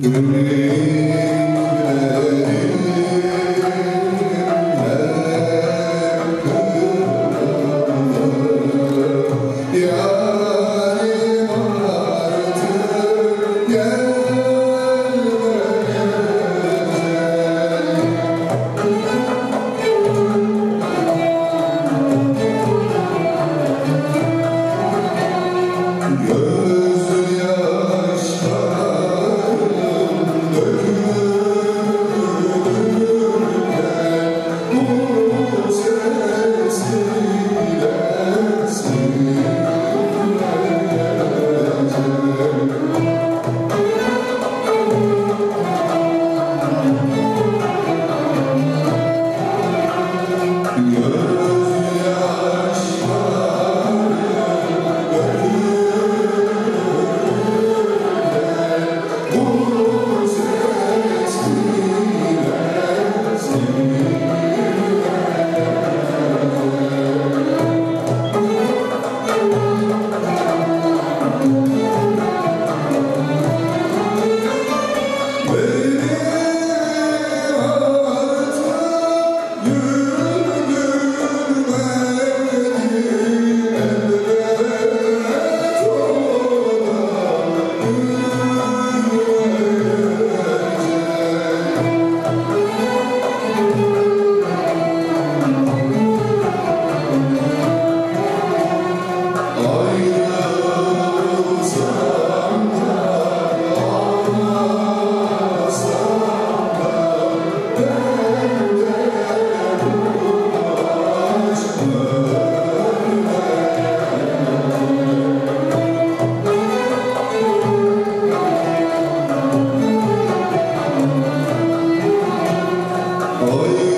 Amen. Ôi